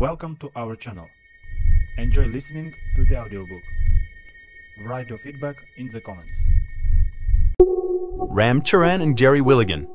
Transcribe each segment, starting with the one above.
Welcome to our channel. Enjoy listening to the audiobook. Write your feedback in the comments. Ram Charan and Geri Willigan,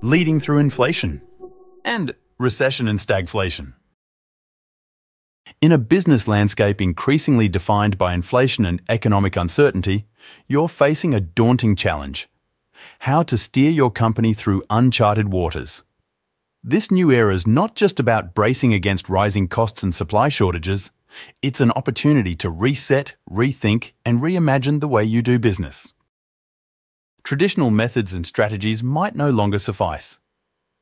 leading through inflation and recession and stagflation. In a business landscape increasingly defined by inflation and economic uncertainty, you're facing a daunting challenge. How to steer your company through uncharted waters. This new era is not just about bracing against rising costs and supply shortages, it's an opportunity to reset, rethink, and reimagine the way you do business. Traditional methods and strategies might no longer suffice.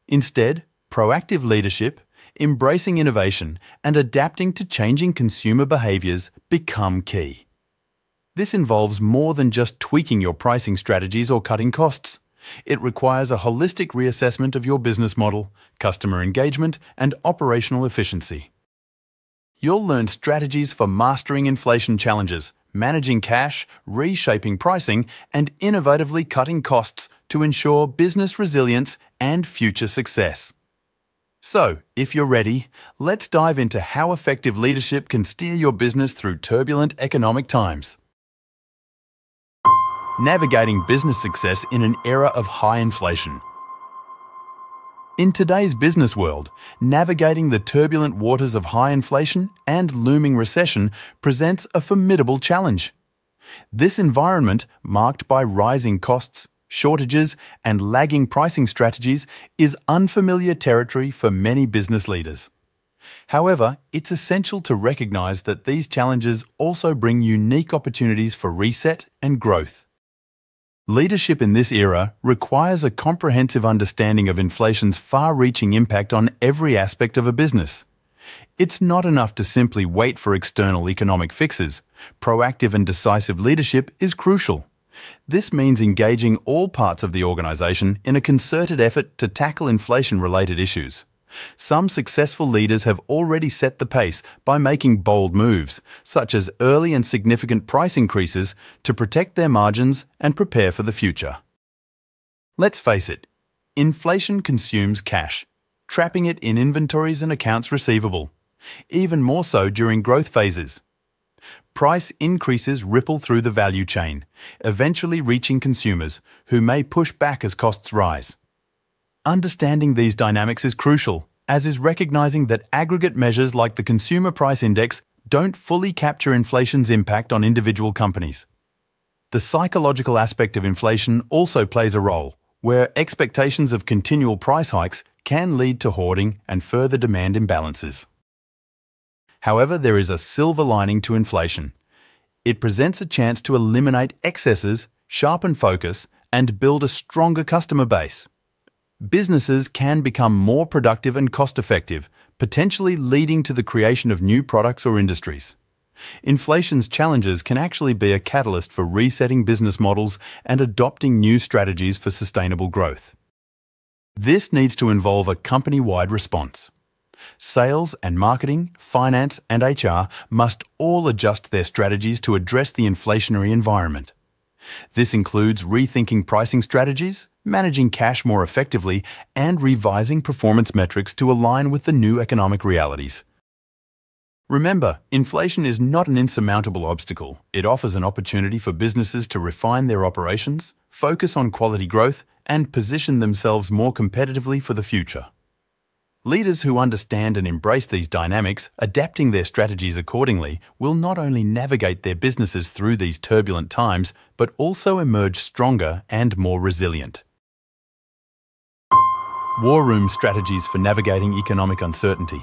Instead, proactive leadership, embracing innovation, and adapting to changing consumer behaviours become key. This involves more than just tweaking your pricing strategies or cutting costs. It requires a holistic reassessment of your business model, customer engagement, and operational efficiency. You'll learn strategies for mastering inflation challenges, managing cash, reshaping pricing, and innovatively cutting costs to ensure business resilience and future success. So, if you're ready, let's dive into how effective leadership can steer your business through turbulent economic times. Navigating business success in an era of high inflation. In today's business world, navigating the turbulent waters of high inflation and looming recession presents a formidable challenge. This environment, marked by rising costs, shortages, and lagging pricing strategies, is unfamiliar territory for many business leaders. However, it's essential to recognize that these challenges also bring unique opportunities for reset and growth. Leadership in this era requires a comprehensive understanding of inflation's far reaching impact on every aspect of a business. It's not enough to simply wait for external economic fixes. Proactive and decisive leadership is crucial. This means engaging all parts of the organisation in a concerted effort to tackle inflation related issues. Some successful leaders have already set the pace by making bold moves, such as early and significant price increases to protect their margins and prepare for the future. Let's face it, inflation consumes cash, trapping it in inventories and accounts receivable, even more so during growth phases. Price increases ripple through the value chain, eventually reaching consumers, who may push back as costs rise. Understanding these dynamics is crucial, as is recognizing that aggregate measures like the Consumer Price Index don't fully capture inflation's impact on individual companies. The psychological aspect of inflation also plays a role, where expectations of continual price hikes can lead to hoarding and further demand imbalances. However, there is a silver lining to inflation. It presents a chance to eliminate excesses, sharpen focus, and build a stronger customer base businesses can become more productive and cost effective, potentially leading to the creation of new products or industries. Inflation's challenges can actually be a catalyst for resetting business models and adopting new strategies for sustainable growth. This needs to involve a company wide response. Sales and marketing, finance, and HR must all adjust their strategies to address the inflationary environment. This includes rethinking pricing strategies, managing cash more effectively, and revising performance metrics to align with the new economic realities. Remember, inflation is not an insurmountable obstacle. It offers an opportunity for businesses to refine their operations, focus on quality growth, and position themselves more competitively for the future. Leaders who understand and embrace these dynamics, adapting their strategies accordingly, will not only navigate their businesses through these turbulent times, but also emerge stronger and more resilient. War Room Strategies for Navigating Economic Uncertainty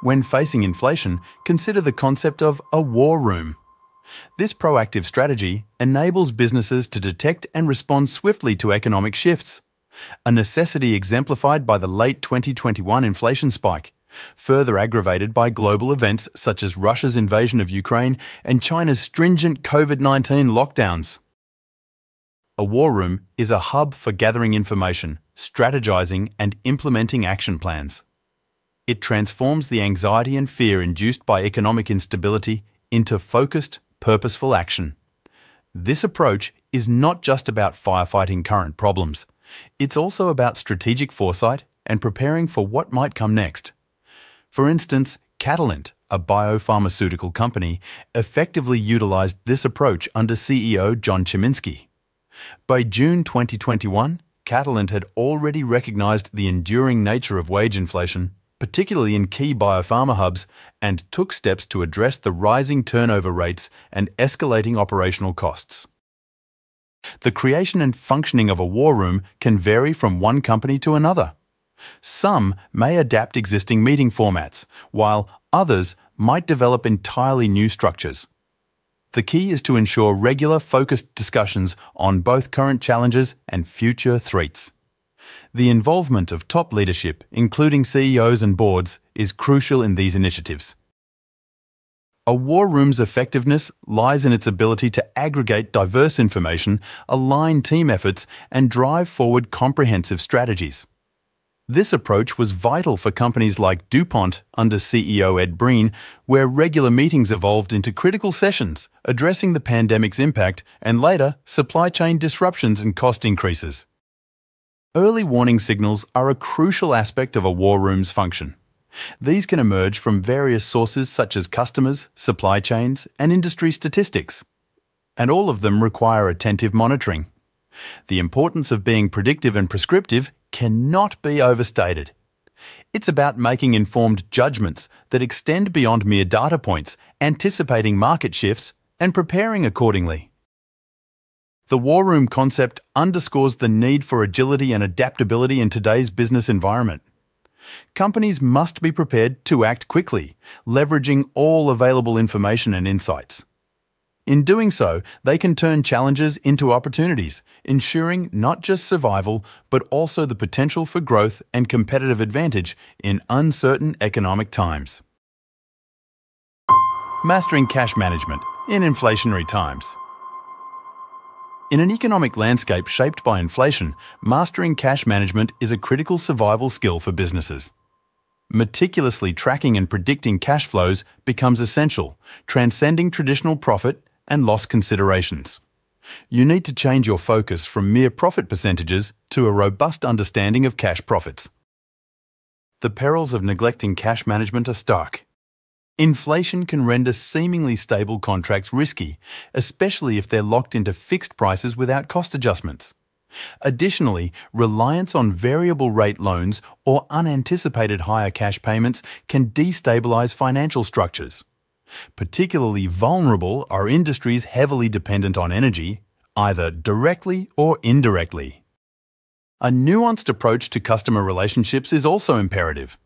When facing inflation, consider the concept of a war room. This proactive strategy enables businesses to detect and respond swiftly to economic shifts a necessity exemplified by the late 2021 inflation spike, further aggravated by global events such as Russia's invasion of Ukraine and China's stringent COVID 19 lockdowns. A war room is a hub for gathering information, strategizing, and implementing action plans. It transforms the anxiety and fear induced by economic instability into focused, purposeful action. This approach is not just about firefighting current problems. It's also about strategic foresight and preparing for what might come next. For instance, Catalent, a biopharmaceutical company, effectively utilized this approach under CEO John Chiminski. By June 2021, Catalent had already recognized the enduring nature of wage inflation, particularly in key biopharma hubs, and took steps to address the rising turnover rates and escalating operational costs. The creation and functioning of a war room can vary from one company to another. Some may adapt existing meeting formats, while others might develop entirely new structures. The key is to ensure regular, focused discussions on both current challenges and future threats. The involvement of top leadership, including CEOs and boards, is crucial in these initiatives. A war room's effectiveness lies in its ability to aggregate diverse information, align team efforts, and drive forward comprehensive strategies. This approach was vital for companies like DuPont under CEO Ed Breen, where regular meetings evolved into critical sessions addressing the pandemic's impact and later supply chain disruptions and cost increases. Early warning signals are a crucial aspect of a war room's function. These can emerge from various sources such as customers, supply chains, and industry statistics. And all of them require attentive monitoring. The importance of being predictive and prescriptive cannot be overstated. It's about making informed judgments that extend beyond mere data points, anticipating market shifts, and preparing accordingly. The war room concept underscores the need for agility and adaptability in today's business environment. Companies must be prepared to act quickly, leveraging all available information and insights. In doing so, they can turn challenges into opportunities, ensuring not just survival, but also the potential for growth and competitive advantage in uncertain economic times. Mastering cash management in inflationary times. In an economic landscape shaped by inflation, mastering cash management is a critical survival skill for businesses. Meticulously tracking and predicting cash flows becomes essential, transcending traditional profit and loss considerations. You need to change your focus from mere profit percentages to a robust understanding of cash profits. The perils of neglecting cash management are stark. Inflation can render seemingly stable contracts risky, especially if they're locked into fixed prices without cost adjustments. Additionally, reliance on variable rate loans or unanticipated higher cash payments can destabilize financial structures. Particularly vulnerable are industries heavily dependent on energy, either directly or indirectly. A nuanced approach to customer relationships is also imperative.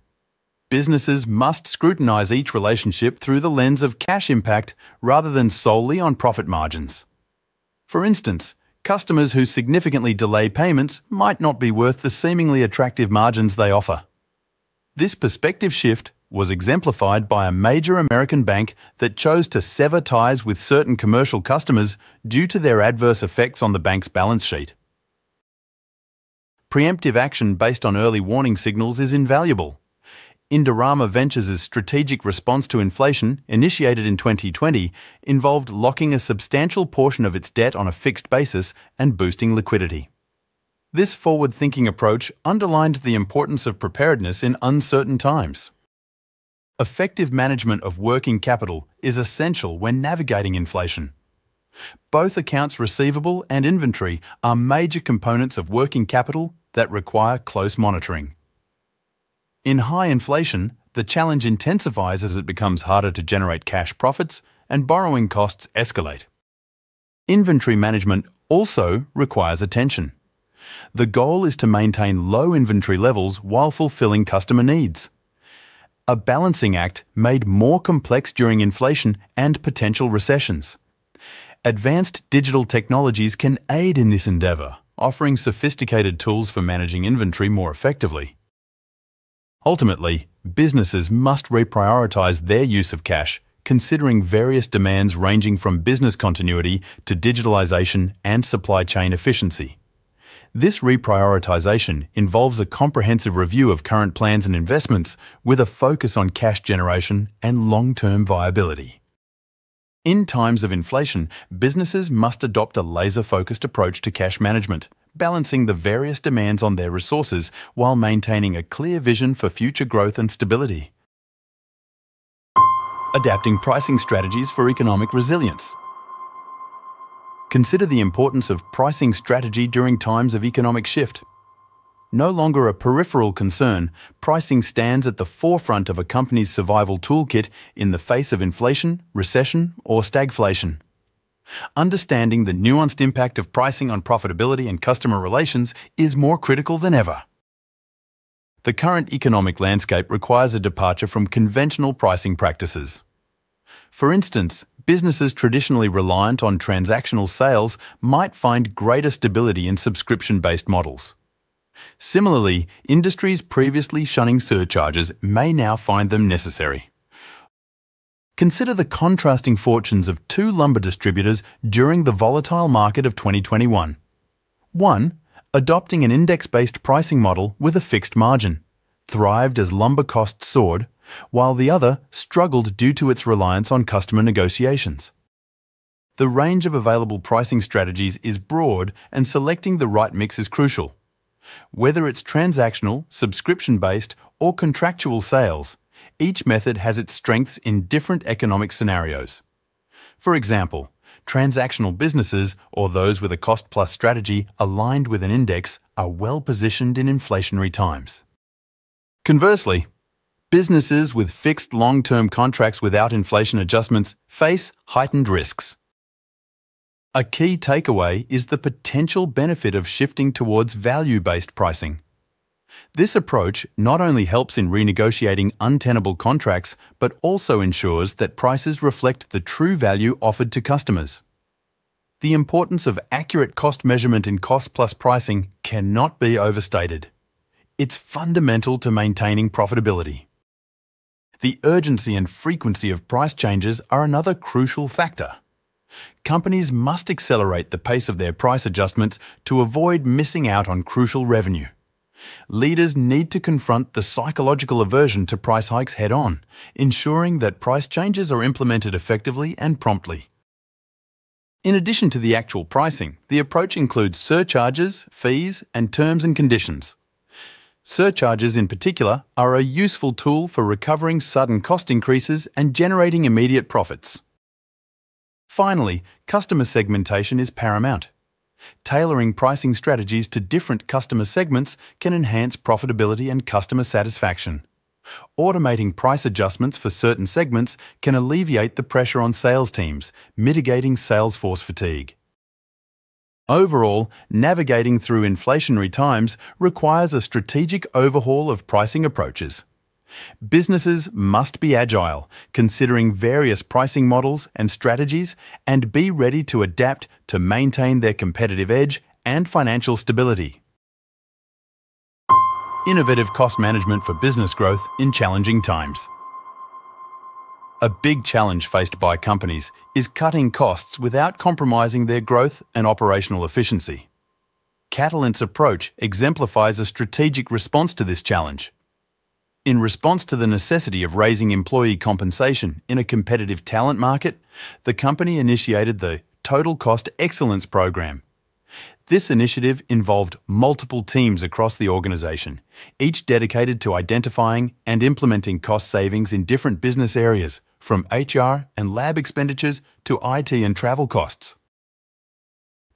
Businesses must scrutinise each relationship through the lens of cash impact rather than solely on profit margins. For instance, customers who significantly delay payments might not be worth the seemingly attractive margins they offer. This perspective shift was exemplified by a major American bank that chose to sever ties with certain commercial customers due to their adverse effects on the bank's balance sheet. Preemptive action based on early warning signals is invaluable. Indorama Ventures' strategic response to inflation, initiated in 2020, involved locking a substantial portion of its debt on a fixed basis and boosting liquidity. This forward thinking approach underlined the importance of preparedness in uncertain times. Effective management of working capital is essential when navigating inflation. Both accounts receivable and inventory are major components of working capital that require close monitoring. In high inflation, the challenge intensifies as it becomes harder to generate cash profits and borrowing costs escalate. Inventory management also requires attention. The goal is to maintain low inventory levels while fulfilling customer needs a balancing act made more complex during inflation and potential recessions. Advanced digital technologies can aid in this endeavour, offering sophisticated tools for managing inventory more effectively. Ultimately, businesses must reprioritise their use of cash, considering various demands ranging from business continuity to digitalisation and supply chain efficiency. This reprioritization involves a comprehensive review of current plans and investments with a focus on cash generation and long-term viability. In times of inflation, businesses must adopt a laser-focused approach to cash management, balancing the various demands on their resources while maintaining a clear vision for future growth and stability. adapting pricing strategies for economic resilience. Consider the importance of pricing strategy during times of economic shift. No longer a peripheral concern, pricing stands at the forefront of a company's survival toolkit in the face of inflation, recession, or stagflation. Understanding the nuanced impact of pricing on profitability and customer relations is more critical than ever. The current economic landscape requires a departure from conventional pricing practices. For instance, businesses traditionally reliant on transactional sales might find greater stability in subscription based models. Similarly, industries previously shunning surcharges may now find them necessary. Consider the contrasting fortunes of two lumber distributors during the volatile market of 2021. One, adopting an index based pricing model with a fixed margin, thrived as lumber costs soared, while the other struggled due to its reliance on customer negotiations. The range of available pricing strategies is broad and selecting the right mix is crucial. Whether it's transactional, subscription based, or contractual sales, each method has its strengths in different economic scenarios. For example, transactional businesses or those with a cost plus strategy aligned with an index are well positioned in inflationary times. Conversely, businesses with fixed long term contracts without inflation adjustments face heightened risks. A key takeaway is the potential benefit of shifting towards value based pricing. This approach not only helps in renegotiating untenable contracts, but also ensures that prices reflect the true value offered to customers. The importance of accurate cost measurement in cost plus pricing cannot be overstated. It's fundamental to maintaining profitability. The urgency and frequency of price changes are another crucial factor companies must accelerate the pace of their price adjustments to avoid missing out on crucial revenue. Leaders need to confront the psychological aversion to price hikes head on, ensuring that price changes are implemented effectively and promptly. In addition to the actual pricing, the approach includes surcharges, fees, and terms and conditions. Surcharges, in particular, are a useful tool for recovering sudden cost increases and generating immediate profits. Finally, customer segmentation is paramount. Tailoring pricing strategies to different customer segments can enhance profitability and customer satisfaction. Automating price adjustments for certain segments can alleviate the pressure on sales teams, mitigating sales force fatigue. Overall, navigating through inflationary times requires a strategic overhaul of pricing approaches. Businesses must be agile, considering various pricing models and strategies, and be ready to adapt to maintain their competitive edge and financial stability. Innovative cost management for business growth in challenging times. A big challenge faced by companies is cutting costs without compromising their growth and operational efficiency. Catalent's approach exemplifies a strategic response to this challenge. In response to the necessity of raising employee compensation in a competitive talent market, the company initiated the Total Cost Excellence Program. This initiative involved multiple teams across the organisation, each dedicated to identifying and implementing cost savings in different business areas, from HR and lab expenditures to IT and travel costs.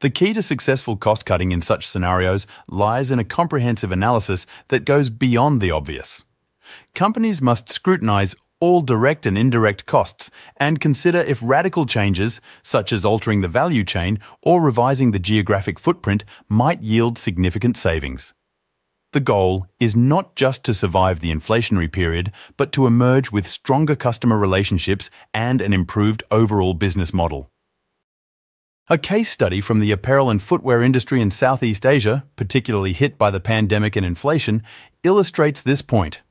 The key to successful cost cutting in such scenarios lies in a comprehensive analysis that goes beyond the obvious companies must scrutinise all direct and indirect costs and consider if radical changes, such as altering the value chain or revising the geographic footprint, might yield significant savings. The goal is not just to survive the inflationary period, but to emerge with stronger customer relationships and an improved overall business model. A case study from the apparel and footwear industry in Southeast Asia, particularly hit by the pandemic and inflation, illustrates this point.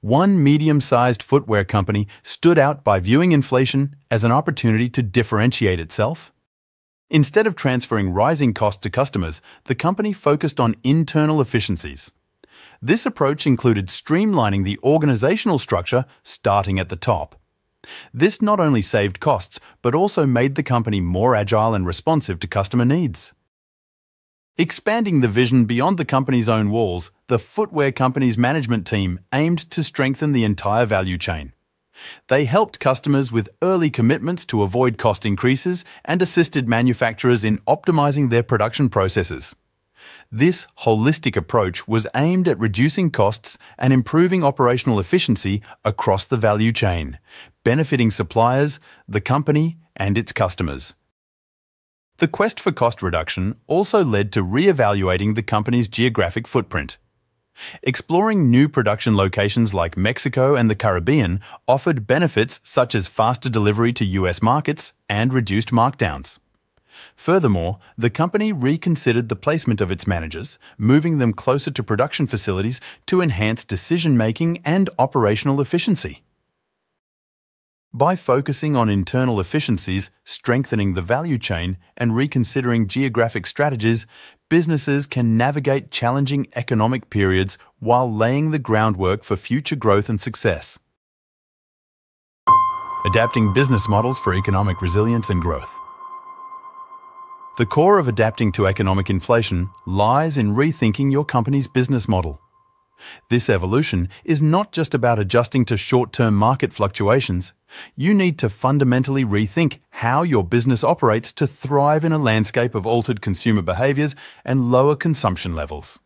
One medium sized footwear company stood out by viewing inflation as an opportunity to differentiate itself. Instead of transferring rising costs to customers, the company focused on internal efficiencies. This approach included streamlining the organizational structure starting at the top. This not only saved costs, but also made the company more agile and responsive to customer needs. Expanding the vision beyond the company's own walls, the footwear company's management team aimed to strengthen the entire value chain. They helped customers with early commitments to avoid cost increases and assisted manufacturers in optimizing their production processes. This holistic approach was aimed at reducing costs and improving operational efficiency across the value chain, benefiting suppliers, the company, and its customers. The quest for cost reduction also led to re-evaluating the company's geographic footprint. Exploring new production locations like Mexico and the Caribbean offered benefits such as faster delivery to US markets and reduced markdowns. Furthermore, the company reconsidered the placement of its managers, moving them closer to production facilities to enhance decision making and operational efficiency. By focusing on internal efficiencies, strengthening the value chain, and reconsidering geographic strategies, businesses can navigate challenging economic periods while laying the groundwork for future growth and success. Adapting business models for economic resilience and growth. The core of adapting to economic inflation lies in rethinking your company's business model. This evolution is not just about adjusting to short-term market fluctuations. You need to fundamentally rethink how your business operates to thrive in a landscape of altered consumer behaviours and lower consumption levels.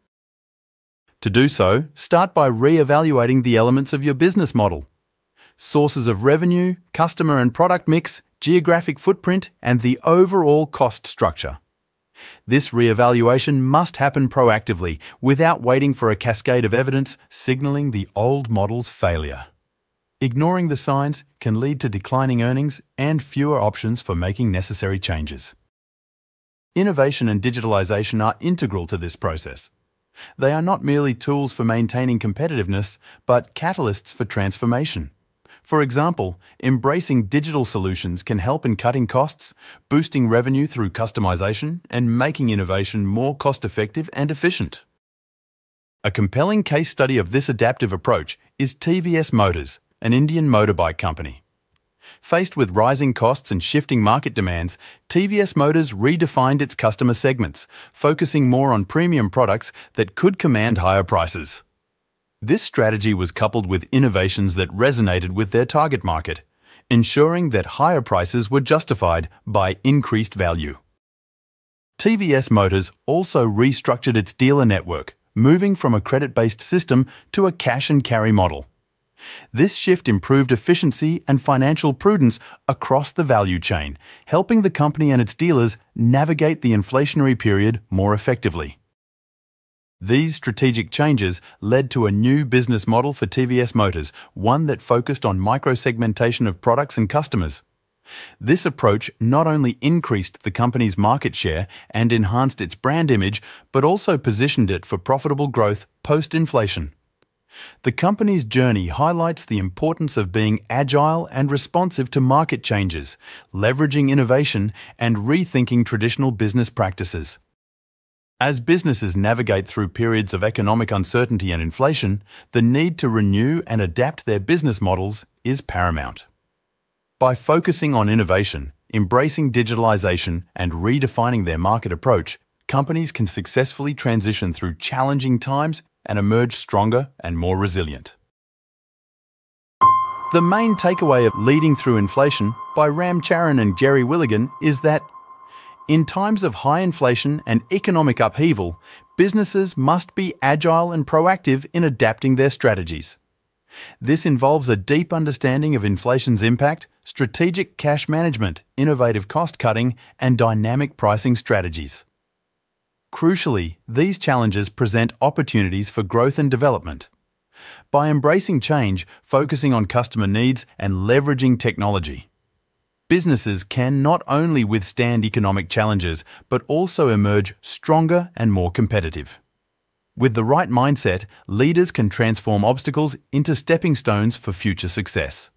To do so, start by re-evaluating the elements of your business model. Sources of revenue, customer and product mix, geographic footprint, and the overall cost structure. This re-evaluation must happen proactively, without waiting for a cascade of evidence signalling the old model's failure. Ignoring the signs can lead to declining earnings and fewer options for making necessary changes. Innovation and digitalisation are integral to this process. They are not merely tools for maintaining competitiveness, but catalysts for transformation. For example, embracing digital solutions can help in cutting costs, boosting revenue through customization, and making innovation more cost-effective and efficient. A compelling case study of this adaptive approach is TVS Motors, an Indian motorbike company. Faced with rising costs and shifting market demands, TVS Motors redefined its customer segments, focusing more on premium products that could command higher prices. This strategy was coupled with innovations that resonated with their target market, ensuring that higher prices were justified by increased value. TVS Motors also restructured its dealer network, moving from a credit-based system to a cash and carry model. This shift improved efficiency and financial prudence across the value chain, helping the company and its dealers navigate the inflationary period more effectively. These strategic changes led to a new business model for TVS Motors, one that focused on micro-segmentation of products and customers. This approach not only increased the company's market share and enhanced its brand image, but also positioned it for profitable growth post-inflation. The company's journey highlights the importance of being agile and responsive to market changes, leveraging innovation and rethinking traditional business practices. As businesses navigate through periods of economic uncertainty and inflation, the need to renew and adapt their business models is paramount. By focusing on innovation, embracing digitalization, and redefining their market approach, companies can successfully transition through challenging times and emerge stronger and more resilient. The main takeaway of Leading Through Inflation by Ram Charan and Geri Willigan is that in times of high inflation and economic upheaval, businesses must be agile and proactive in adapting their strategies. This involves a deep understanding of inflation's impact, strategic cash management, innovative cost cutting, and dynamic pricing strategies. Crucially, these challenges present opportunities for growth and development. By embracing change, focusing on customer needs, and leveraging technology, businesses can not only withstand economic challenges, but also emerge stronger and more competitive. With the right mindset, leaders can transform obstacles into stepping stones for future success.